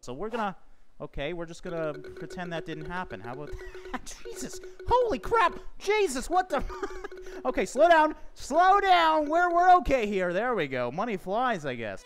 So we're gonna... Okay, we're just gonna pretend that didn't happen. How about... Jesus! Holy crap! Jesus, what the... okay, slow down! Slow down! We're, we're okay here. There we go. Money flies, I guess.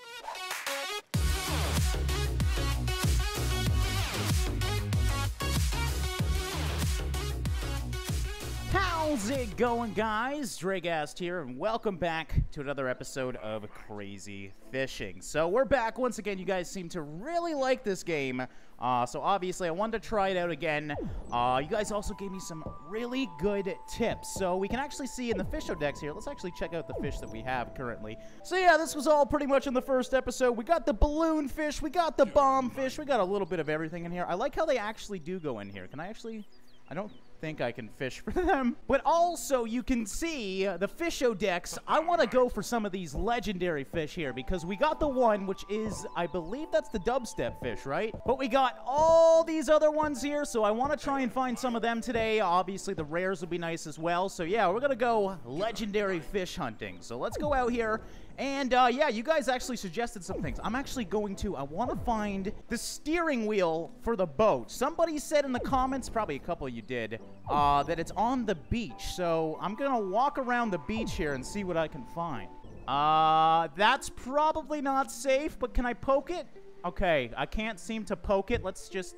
How's it going, guys? Draegast here, and welcome back to another episode of Crazy Fishing. So we're back once again. You guys seem to really like this game, uh, so obviously I wanted to try it out again. Uh, you guys also gave me some really good tips, so we can actually see in the Fisho decks here. Let's actually check out the fish that we have currently. So yeah, this was all pretty much in the first episode. We got the balloon fish, we got the bomb fish, we got a little bit of everything in here. I like how they actually do go in here. Can I actually... I don't think I can fish for them. But also, you can see the Fisho decks. I want to go for some of these legendary fish here because we got the one, which is, I believe that's the dubstep fish, right? But we got all these other ones here, so I want to try and find some of them today. Obviously, the rares would be nice as well. So yeah, we're going to go legendary fish hunting. So let's go out here and uh, yeah, you guys actually suggested some things. I'm actually going to, I want to find the steering wheel for the boat. Somebody said in the comments, probably a couple of you did, uh, that it's on the beach. So I'm going to walk around the beach here and see what I can find. Uh, that's probably not safe, but can I poke it? Okay, I can't seem to poke it. Let's just,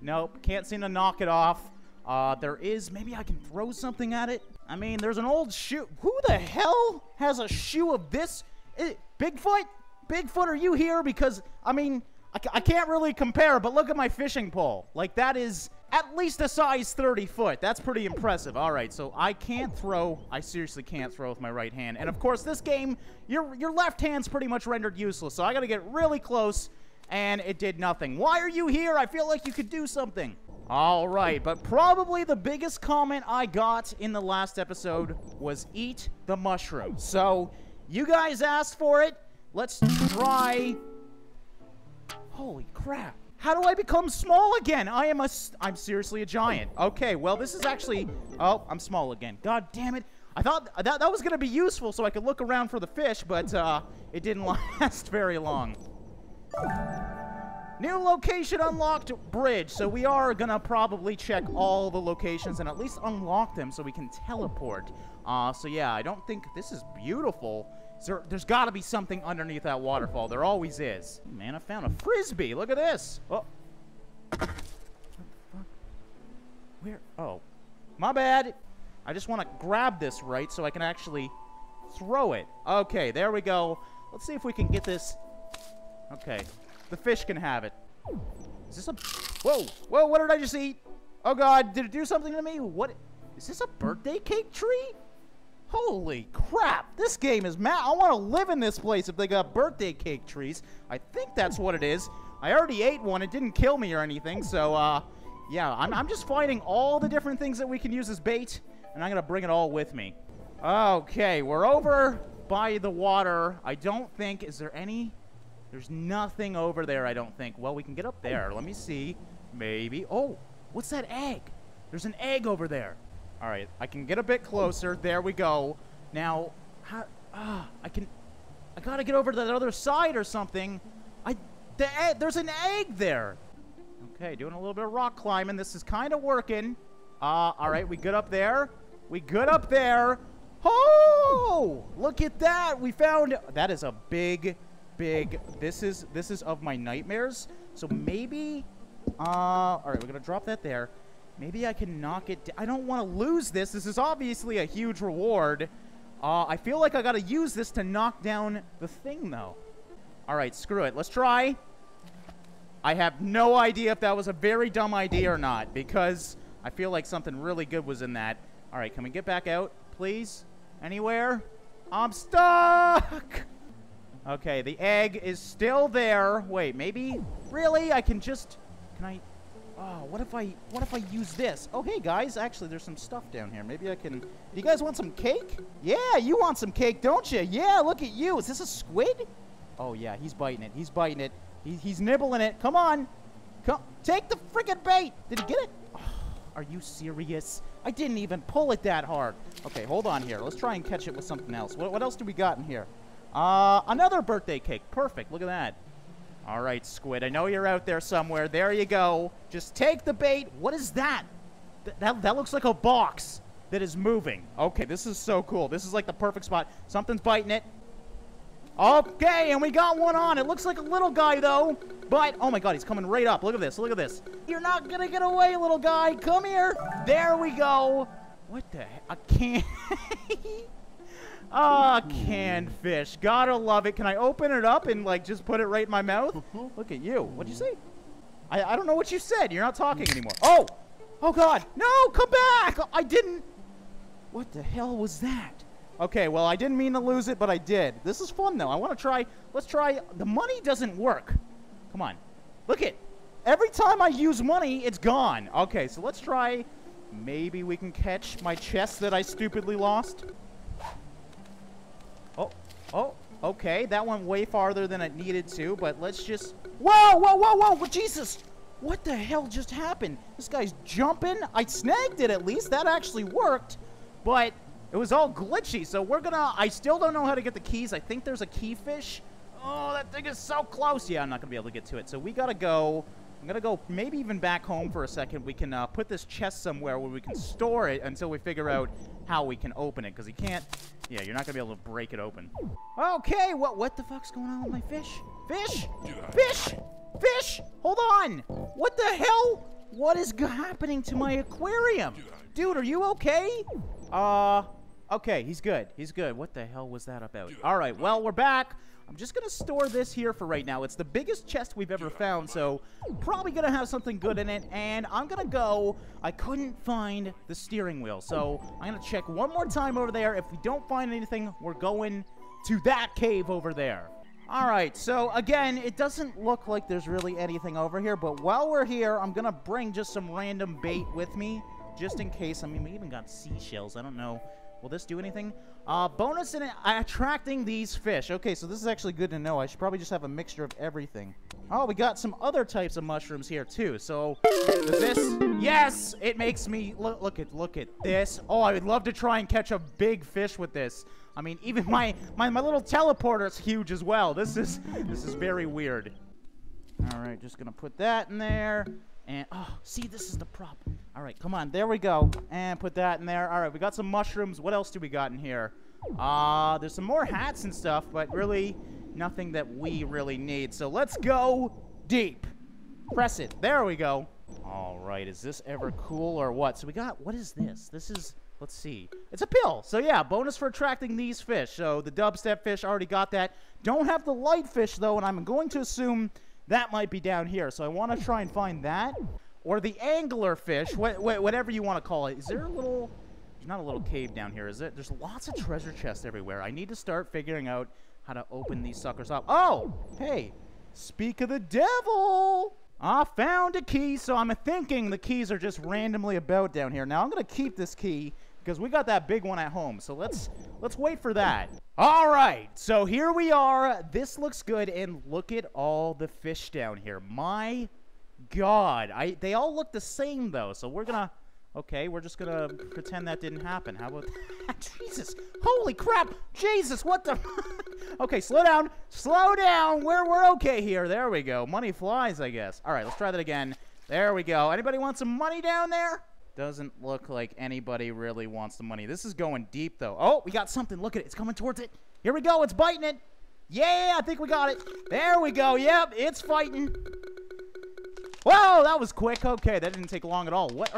nope, can't seem to knock it off. Uh, there is, maybe I can throw something at it. I mean, there's an old shoe. Who the hell has a shoe of this? It, Bigfoot? Bigfoot, are you here? Because, I mean, I, I can't really compare, but look at my fishing pole. Like, that is at least a size 30 foot. That's pretty impressive. All right, so I can't throw. I seriously can't throw with my right hand. And, of course, this game, your, your left hand's pretty much rendered useless. So I got to get really close, and it did nothing. Why are you here? I feel like you could do something. All right, but probably the biggest comment I got in the last episode was eat the mushroom. So you guys asked for it. Let's try... Holy crap. How do I become small again? I am a... I'm seriously a giant. Okay, well, this is actually... Oh, I'm small again. God damn it. I thought that, that was going to be useful so I could look around for the fish, but uh, it didn't last very long. New location unlocked bridge. So we are going to probably check all the locations and at least unlock them so we can teleport. Uh, so yeah, I don't think this is beautiful. There, has got to be something underneath that waterfall. There always is. Man, I found a frisbee. Look at this. Oh. Where? Oh. My bad. I just want to grab this right so I can actually throw it. Okay, there we go. Let's see if we can get this. Okay. The fish can have it. Is this a... Whoa. Whoa, what did I just eat? Oh, God. Did it do something to me? What? Is this a birthday cake tree? Holy crap, this game is mad. I want to live in this place if they got birthday cake trees. I think that's what it is. I already ate one. It didn't kill me or anything, so, uh, yeah, I'm, I'm just finding all the different things that we can use as bait, and I'm going to bring it all with me. Okay, we're over by the water. I don't think, is there any? There's nothing over there, I don't think. Well, we can get up there. Let me see. Maybe. Oh, what's that egg? There's an egg over there. All right, I can get a bit closer. There we go. Now, how, ah, I can, I gotta get over to that other side or something. I, the egg, there's an egg there. Okay, doing a little bit of rock climbing. This is kind of working. Uh, all right, we good up there. We good up there. Oh, look at that. We found, that is a big, big, this is, this is of my nightmares. So maybe, uh, all right, we're gonna drop that there. Maybe I can knock it down. I don't want to lose this. This is obviously a huge reward. Uh, I feel like I got to use this to knock down the thing, though. All right, screw it. Let's try. I have no idea if that was a very dumb idea or not, because I feel like something really good was in that. All right, can we get back out, please? Anywhere? I'm stuck! Okay, the egg is still there. Wait, maybe? Really? I can just... Can I... Oh, what if I what if I use this? Oh, hey guys, actually there's some stuff down here. Maybe I can. Do you guys want some cake? Yeah, you want some cake, don't you? Yeah, look at you. Is this a squid? Oh yeah, he's biting it. He's biting it. He, he's nibbling it. Come on, come take the freaking bait. Did he get it? Oh, are you serious? I didn't even pull it that hard. Okay, hold on here. Let's try and catch it with something else. What, what else do we got in here? Uh, another birthday cake. Perfect. Look at that. All right, Squid. I know you're out there somewhere. There you go. Just take the bait. What is that? Th that, that looks like a box that is moving. Okay, this is so cool. This is like the perfect spot. Something's biting it. Okay, and we got one on. It looks like a little guy, though. But, oh my god, he's coming right up. Look at this. Look at this. You're not to get away, little guy. Come here. There we go. What the heck? A can... Ah, oh, canned fish. Gotta love it. Can I open it up and, like, just put it right in my mouth? Look at you. What'd you say? I, I don't know what you said. You're not talking anymore. Oh! Oh, God. No, come back! I didn't... What the hell was that? Okay, well, I didn't mean to lose it, but I did. This is fun, though. I want to try... Let's try... The money doesn't work. Come on. Look it. Every time I use money, it's gone. Okay, so let's try... Maybe we can catch my chest that I stupidly lost. Oh, oh, okay. That went way farther than it needed to, but let's just... Whoa, whoa, whoa, whoa, Jesus! What the hell just happened? This guy's jumping. I snagged it at least. That actually worked. But it was all glitchy, so we're gonna... I still don't know how to get the keys. I think there's a key fish. Oh, that thing is so close. Yeah, I'm not gonna be able to get to it. So we gotta go... I'm gonna go maybe even back home for a second. We can uh, put this chest somewhere where we can store it until we figure out how we can open it. Because you can't... Yeah, you're not gonna be able to break it open. Okay, what what the fuck's going on with my fish? Fish! Fish! Fish! Hold on! What the hell? What is happening to my aquarium? Dude, are you okay? Uh, Okay, he's good. He's good. What the hell was that about? All right, well, we're back. I'm just going to store this here for right now. It's the biggest chest we've ever found, so probably going to have something good in it. And I'm going to go. I couldn't find the steering wheel, so I'm going to check one more time over there. If we don't find anything, we're going to that cave over there. All right, so again, it doesn't look like there's really anything over here, but while we're here, I'm going to bring just some random bait with me, just in case. I mean, we even got seashells. I don't know Will this do anything? Uh, bonus in attracting these fish. Okay, so this is actually good to know. I should probably just have a mixture of everything. Oh, we got some other types of mushrooms here, too. So, this... Yes! It makes me... Look, look at look at this. Oh, I would love to try and catch a big fish with this. I mean, even my, my, my little teleporter is huge as well. This is, this is very weird. All right, just to put that in there. And, oh, see, this is the prop. All right, come on. There we go. And put that in there. All right, we got some mushrooms. What else do we got in here? Uh, there's some more hats and stuff, but really nothing that we really need. So let's go deep. Press it. There we go. All right, is this ever cool or what? So we got, what is this? This is, let's see. It's a pill. So yeah, bonus for attracting these fish. So the dubstep fish, already got that. Don't have the light fish, though, and I'm going to assume that might be down here. So I want to try and find that. Or the angler fish, wh wh whatever you want to call it. Is there a little... There's not a little cave down here, is it? There's lots of treasure chests everywhere. I need to start figuring out how to open these suckers up. Oh! Hey! Speak of the devil! I found a key, so I'm thinking the keys are just randomly about down here. Now, I'm going to keep this key because we got that big one at home. So let's let's wait for that. All right, so here we are. This looks good, and look at all the fish down here. My God, I they all look the same though. So we're gonna. Okay, we're just gonna pretend that didn't happen. How about Jesus? Holy crap! Jesus, what the? okay, slow down, slow down. We're we're okay here. There we go. Money flies, I guess. All right, let's try that again. There we go. Anybody want some money down there? Doesn't look like anybody really wants the money. This is going deep, though. Oh, we got something. Look at it. It's coming towards it. Here we go. It's biting it. Yeah, I think we got it. There we go. Yep, it's fighting. Whoa, that was quick. Okay, that didn't take long at all. What,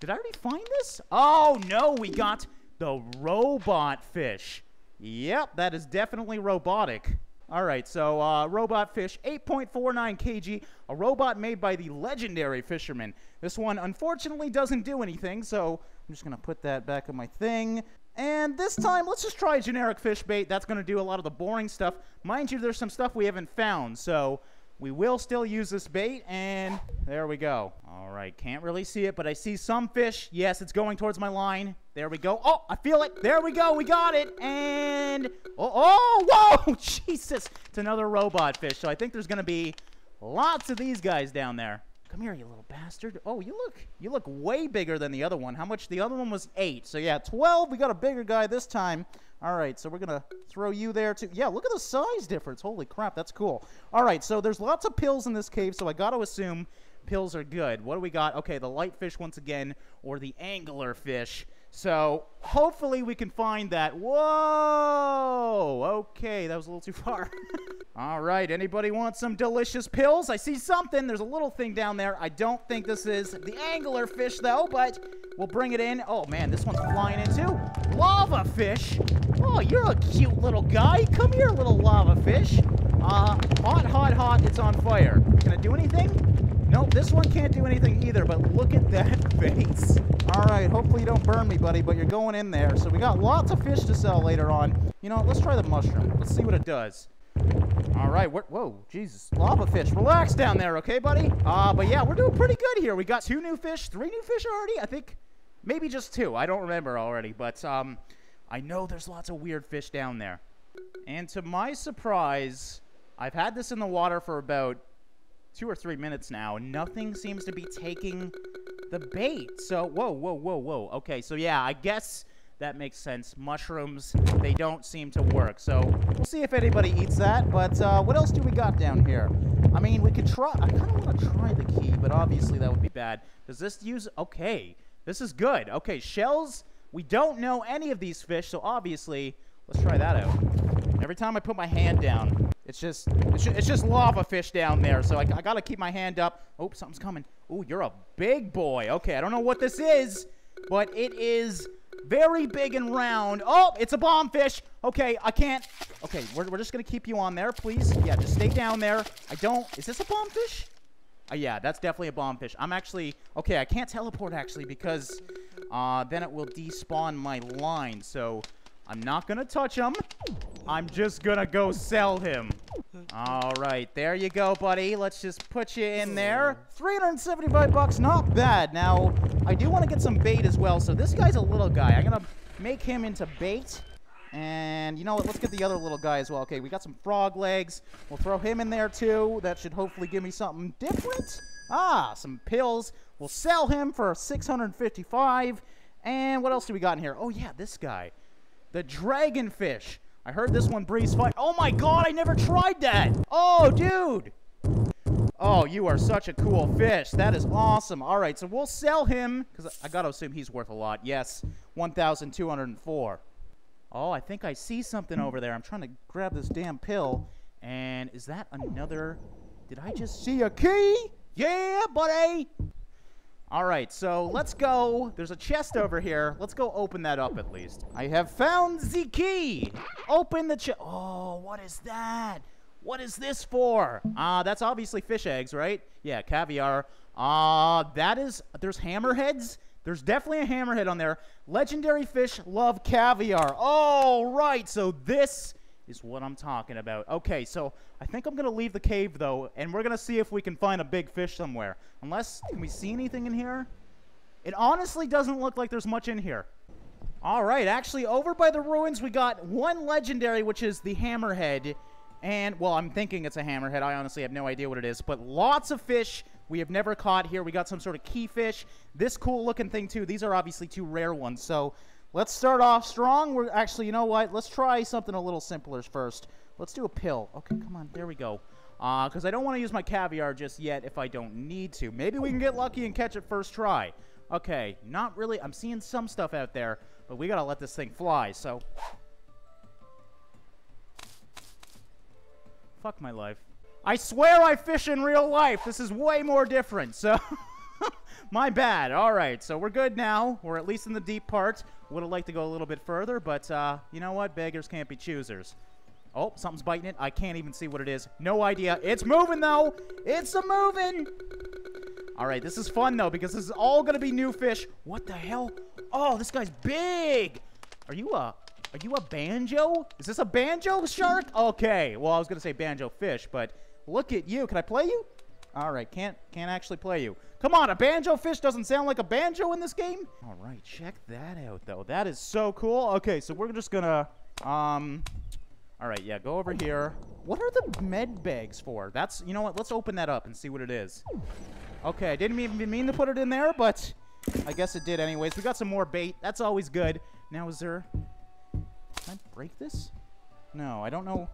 did I already find this? Oh, no, we got the robot fish. Yep, that is definitely robotic. All right, so uh, robot fish, 8.49 kg, a robot made by the legendary fisherman. This one unfortunately doesn't do anything, so I'm just going to put that back on my thing. And this time, let's just try generic fish bait. That's going to do a lot of the boring stuff. Mind you, there's some stuff we haven't found, so we will still use this bait, and there we go. All right, can't really see it, but I see some fish. Yes, it's going towards my line. There we go. Oh, I feel it. There we go. We got it. And, oh, oh whoa, Jesus. It's another robot fish, so I think there's going to be lots of these guys down there. Come here, you little bastard. Oh, you look you look way bigger than the other one. How much? The other one was 8. So yeah, 12. We got a bigger guy this time. All right, so we're going to throw you there too. Yeah, look at the size difference. Holy crap, that's cool. All right, so there's lots of pills in this cave, so I got to assume pills are good. What do we got? Okay, the light fish once again, or the angler fish. So hopefully we can find that. Whoa! Okay, that was a little too far. All right, anybody want some delicious pills? I see something. There's a little thing down there. I don't think this is the angler fish, though, but we'll bring it in. Oh, man, this one's flying in, too. Lava fish. Oh, you're a cute little guy. Come here, little lava fish. Uh, hot, hot, hot. It's on fire. Can I do anything? Nope, this one can't do anything either, but look at that face. All right, hopefully you don't burn me, buddy, but you're going in there. So we got lots of fish to sell later on. You know, let's try the mushroom. Let's see what it does. All right, whoa, Jesus, lava fish. Relax down there, okay, buddy? Uh, but yeah, we're doing pretty good here. We got two new fish, three new fish already, I think. Maybe just two. I don't remember already, but um, I know there's lots of weird fish down there. And to my surprise, I've had this in the water for about two or three minutes now, nothing seems to be taking the bait. So, whoa, whoa, whoa, whoa. Okay, so yeah, I guess that makes sense. Mushrooms, they don't seem to work. So, we'll see if anybody eats that. But uh, what else do we got down here? I mean, we could try... I kind of want to try the key, but obviously that would be bad. Does this use... Okay, this is good. Okay, shells... We don't know any of these fish, so obviously, let's try that out. Every time I put my hand down, it's just, it's just, it's just lava fish down there, so I, I gotta keep my hand up. Oh, something's coming. Oh, you're a big boy. Okay, I don't know what this is, but it is very big and round. Oh, it's a bomb fish. Okay, I can't. Okay, we're, we're just gonna keep you on there, please. Yeah, just stay down there. I don't, is this a bomb fish? Uh, yeah, that's definitely a bomb fish. I'm actually, okay, I can't teleport actually because uh, then it will despawn my line, so I'm not gonna touch him. I'm just gonna go sell him. All right, there you go, buddy. Let's just put you in there. 375 bucks, not bad. Now, I do want to get some bait as well. So this guy's a little guy. I'm gonna make him into bait. And you know what? Let's get the other little guy as well. Okay, we got some frog legs. We'll throw him in there too. That should hopefully give me something different. Ah, some pills. We'll sell him for 655. And what else do we got in here? Oh yeah, this guy. The dragonfish. I heard this one breeze fight. Oh my god, I never tried that. Oh, dude. Oh, you are such a cool fish. That is awesome. All right, so we'll sell him, because I got to assume he's worth a lot. Yes, 1,204. Oh, I think I see something over there. I'm trying to grab this damn pill. And is that another... Did I just see a key? Yeah, buddy! All right, so let's go. There's a chest over here. Let's go open that up at least. I have found the key. Open the chest. Oh, what is that? What is this for? Ah, uh, that's obviously fish eggs, right? Yeah, caviar. Ah, uh, that is, there's hammerheads. There's definitely a hammerhead on there. Legendary fish love caviar. Oh, right. So this is what I'm talking about. Okay, so I think I'm going to leave the cave, though, and we're going to see if we can find a big fish somewhere. Unless, can we see anything in here? It honestly doesn't look like there's much in here. All right, actually, over by the ruins, we got one legendary, which is the hammerhead. And, well, I'm thinking it's a hammerhead. I honestly have no idea what it is. But lots of fish we have never caught here. We got some sort of key fish. This cool-looking thing, too. These are obviously two rare ones. So let's start off strong. We're Actually, you know what? Let's try something a little simpler first. Let's do a pill. Okay, come on. There we go. Uh, because uh, I don't want to use my caviar just yet if I don't need to. Maybe we can get lucky and catch it first try. Okay, not really. I'm seeing some stuff out there, but we got to let this thing fly, so... Fuck my life. I swear I fish in real life. This is way more different, so... my bad. All right, so we're good now. We're at least in the deep part. Would have liked to go a little bit further, but uh, you know what? Beggars can't be choosers. Oh, something's biting it. I can't even see what it is. No idea. It's moving, though. It's a moving. All right, this is fun, though, because this is all going to be new fish. What the hell? Oh, this guy's big. Are you a... Are you a banjo? Is this a banjo shark? Okay. Well, I was going to say banjo fish, but look at you. Can I play you? All right. Can't can't actually play you. Come on. A banjo fish doesn't sound like a banjo in this game? All right. Check that out, though. That is so cool. Okay, so we're just going to... Um... All right, yeah, go over here. What are the med bags for? That's, you know what, let's open that up and see what it is. Okay, I didn't even mean to put it in there, but I guess it did anyways. We got some more bait. That's always good. Now, is there... Can I break this? No, I don't know.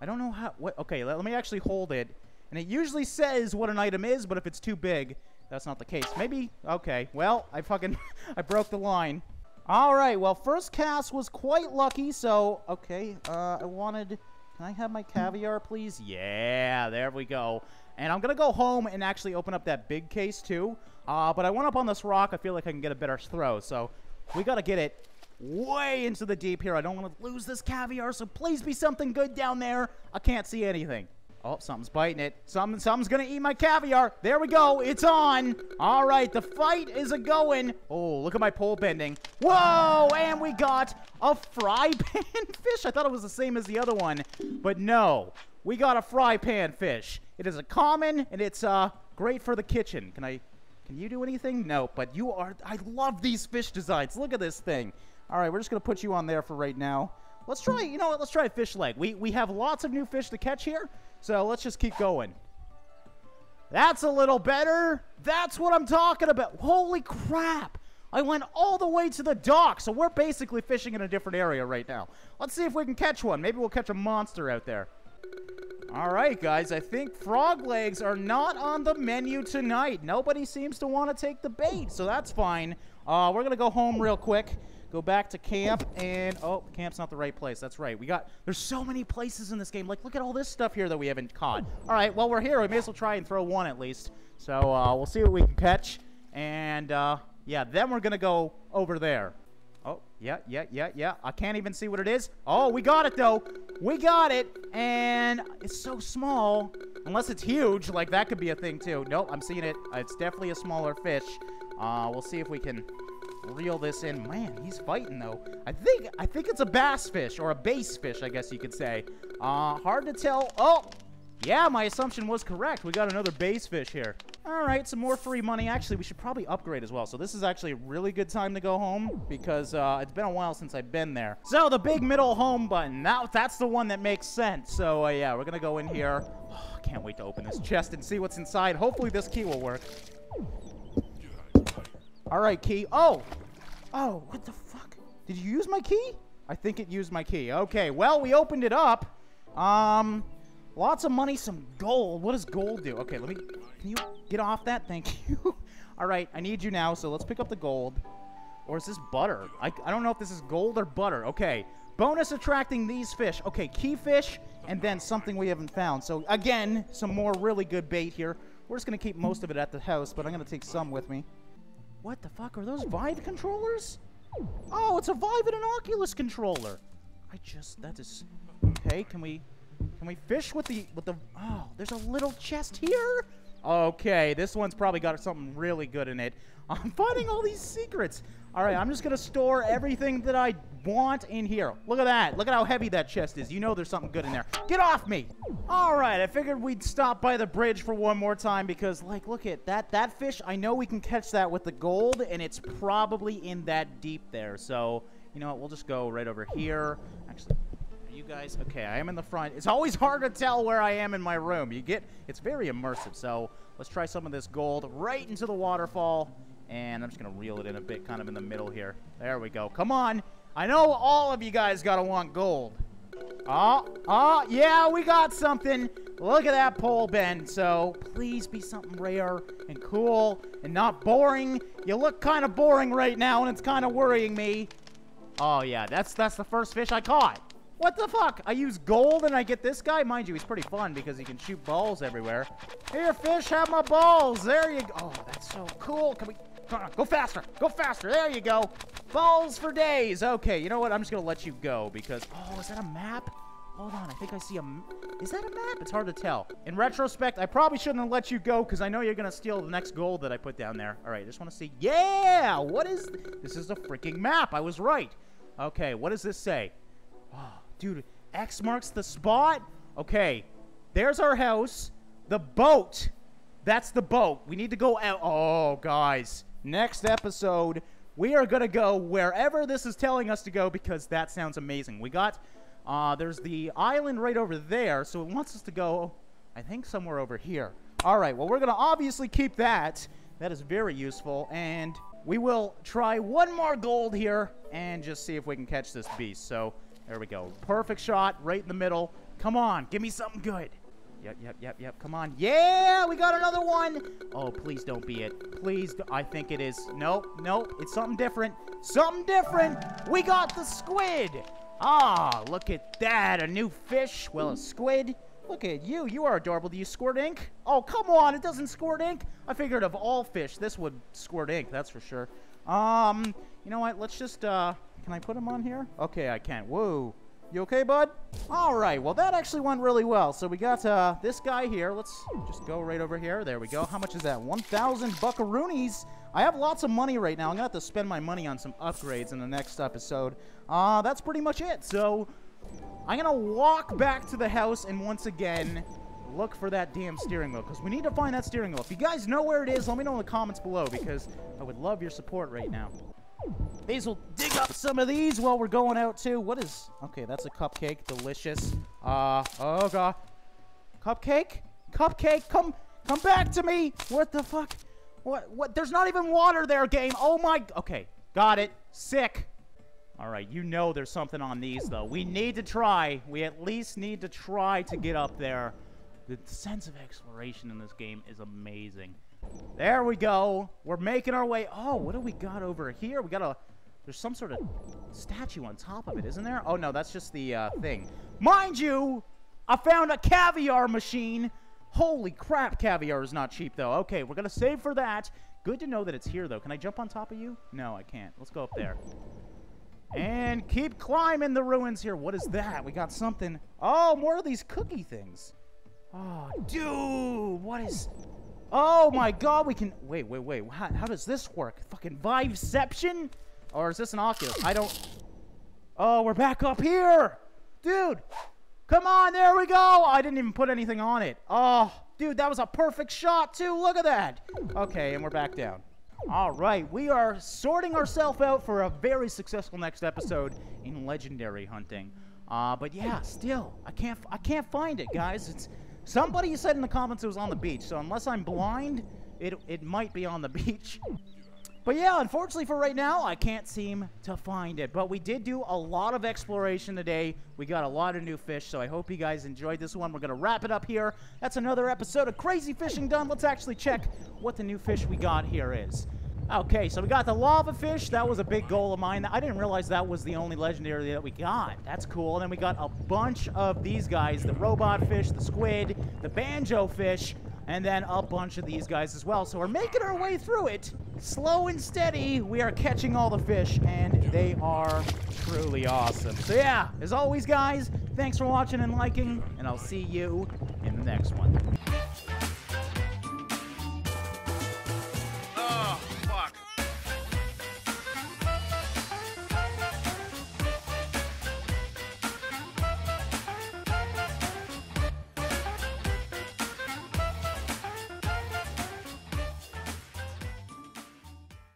I don't know how... What? Okay, let, let me actually hold it. And it usually says what an item is, but if it's too big, that's not the case. Maybe... Okay, well, I fucking... I broke the line. All right, well, first cast was quite lucky, so... Okay, uh, I wanted... Can I have my caviar, please? Yeah, there we go. And I'm to go home and actually open up that big case, too. Uh, but I went up on this rock. I feel like I can get a better throw. So we got to get it way into the deep here. I don't want to lose this caviar, so please be something good down there. I can't see anything. Oh, something's biting it. Something, something's gonna eat my caviar. There we go. It's on. All right, the fight is a going. Oh, look at my pole bending. Whoa, and we got a fry pan fish. I thought it was the same as the other one, but no. We got a fry pan fish. It is a common, and it's uh great for the kitchen. Can I, can you do anything? No, but you are, I love these fish designs. Look at this thing. All right, we're just gonna put you on there for right now. Let's try, you know what, let's try a fish leg. We, we have lots of new fish to catch here, so let's just keep going. That's a little better. That's what I'm talking about. Holy crap. I went all the way to the dock, so we're basically fishing in a different area right now. Let's see if we can catch one. Maybe we'll catch a monster out there. All right, guys, I think frog legs are not on the menu tonight. Nobody seems to want to take the bait, so that's fine. Uh, we're going to go home real quick go back to camp, and oh, camp's not the right place. That's right. We got, there's so many places in this game. Like, look at all this stuff here that we haven't caught. All right, well, we're here. We may as well try and throw one at least. So uh, we'll see what we can catch. And uh, yeah, then we're going to go over there. Oh, yeah, yeah, yeah, yeah. I can't even see what it is. Oh, we got it, though. We got it. And it's so small. Unless it's huge, like that could be a thing, too. Nope, I'm seeing it. It's definitely a smaller fish. Uh, we'll see if we can reel this in. Man, he's fighting though. I think I think it's a bass fish or a bass fish, I guess you could say. Uh, hard to tell. Oh, yeah, my assumption was correct. We got another bass fish here. All right, some more free money. Actually, we should probably upgrade as well. So this is actually a really good time to go home because uh, it's been a while since I've been there. So the big middle home button. Now that's the one that makes sense. So uh, yeah, we're gonna go in here. Oh, can't wait to open this chest and see what's inside. Hopefully this key will work. All right, key. Oh! Oh, what the fuck? Did you use my key? I think it used my key. Okay, well, we opened it up. Um, lots of money, some gold. What does gold do? Okay, let me... Can you get off that? Thank you. All right, I need you now, so let's pick up the gold. Or is this butter? I, I don't know if this is gold or butter. Okay, bonus attracting these fish. Okay, key fish, and then something we haven't found. So, again, some more really good bait here. We're just going to keep most of it at the house, but I'm going to take some with me. What the fuck? Are those Vive controllers? Oh, it's a Vive and an Oculus controller. I just, that is... Okay, can we... Can we fish with the... With the... Oh, there's a little chest here? Okay, this one's probably got something really good in it. I'm finding all these secrets. All right, I'm just going to store everything that I want in here. Look at that. Look at how heavy that chest is. You know there's something good in there. Get off me. All right, I figured we'd stop by the bridge for one more time because, like, look at that. That fish, I know we can catch that with the gold, and it's probably in that deep there. So, you know what? We'll just go right over here. Actually, guys? Okay, I am in the front. It's always hard to tell where I am in my room. You get, it's very immersive. So let's try some of this gold right into the waterfall. And I'm just going to reel it in a bit, kind of in the middle here. There we go. Come on. I know all of you guys got to want gold. Oh, oh, yeah, we got something. Look at that pole bend. So please be something rare and cool and not boring. You look kind of boring right now, and it's kind of worrying me. Oh, yeah, that's that's the first fish I caught. What the fuck? I use gold and I get this guy? Mind you, he's pretty fun because he can shoot balls everywhere. Here, fish, have my balls. There you go. Oh, that's so cool. Can we... Come on, go faster. Go faster. There you go. Balls for days. Okay, you know what? I'm just going to let you go because... Oh, is that a map? Hold on, I think I see a... Is that a map? It's hard to tell. In retrospect, I probably shouldn't have let you go because I know you're going to steal the next gold that I put down there. All right, I just want to see... Yeah! What is... This is a freaking map. I was right. Okay, what does this say? Oh, Dude, X marks the spot? Okay, there's our house. The boat. That's the boat. We need to go out. Oh, guys. Next episode, we are going to go wherever this is telling us to go because that sounds amazing. We got, uh, there's the island right over there, so it wants us to go, I think, somewhere over here. All right, well, we're going to obviously keep that. That is very useful. And we will try one more gold here and just see if we can catch this beast. So there we go. Perfect shot right in the middle. Come on, give me something good. Yep, yep, yep, yep. Come on. Yeah, we got another one. Oh, please don't be it. Please. I think it is. Nope, nope. It's something different. Something different. We got the squid. Ah, look at that. A new fish. Well, a squid. Look at you. You are adorable. Do you squirt ink? Oh, come on. It doesn't squirt ink. I figured of all fish, this would squirt ink. That's for sure. Um, you know what? Let's just, uh, can I put him on here? Okay, I can't. Whoa. You okay, bud? All right. Well, that actually went really well. So we got uh, this guy here. Let's just go right over here. There we go. How much is that? 1,000 buckaroonies. I have lots of money right now. I'm going to have to spend my money on some upgrades in the next episode. Uh, that's pretty much it. So I'm going to walk back to the house and once again look for that damn steering wheel because we need to find that steering wheel. If you guys know where it is, let me know in the comments below because I would love your support right now. Basil, dig up some of these while we're going out too. What is... Okay, that's a cupcake. Delicious. Uh, oh god. Cupcake? Cupcake, come, come back to me. What the fuck? What, what? There's not even water there, game. Oh my... Okay, got it. Sick. All right, you know there's something on these, though. We need to try. We at least need to try to get up there. The sense of exploration in this game is amazing. There we go. We're making our way. Oh, what do we got over here? We got a... There's some sort of statue on top of it, isn't there? Oh, no, that's just the uh, thing. Mind you, I found a caviar machine. Holy crap, caviar is not cheap, though. Okay, we're going to save for that. Good to know that it's here, though. Can I jump on top of you? No, I can't. Let's go up there. And keep climbing the ruins here. What is that? We got something. Oh, more of these cookie things. Oh, dude, what is... Oh my god, we can... Wait, wait, wait. How, how does this work? Fucking Viveception? Or is this an Oculus? I don't... Oh, we're back up here! Dude! Come on, there we go! I didn't even put anything on it. Oh, dude, that was a perfect shot, too. Look at that. Okay, and we're back down. All right, we are sorting ourselves out for a very successful next episode in legendary hunting. Uh, but yeah, still, I can't, I can't find it, guys. It's Somebody said in the comments it was on the beach, so unless I'm blind, it, it might be on the beach. But yeah, unfortunately for right now, I can't seem to find it. But we did do a lot of exploration today. We got a lot of new fish, so I hope you guys enjoyed this one. We're going to wrap it up here. That's another episode of Crazy Fishing done. Let's actually check what the new fish we got here is. Okay, so we got the lava fish. That was a big goal of mine. I didn't realize that was the only legendary that we got. That's cool. And then we got a bunch of these guys. The robot fish, the squid, the banjo fish, and then a bunch of these guys as well. So we're making our way through it. Slow and steady, we are catching all the fish, and they are truly awesome. So yeah, as always, guys, thanks for watching and liking, and I'll see you in the next one.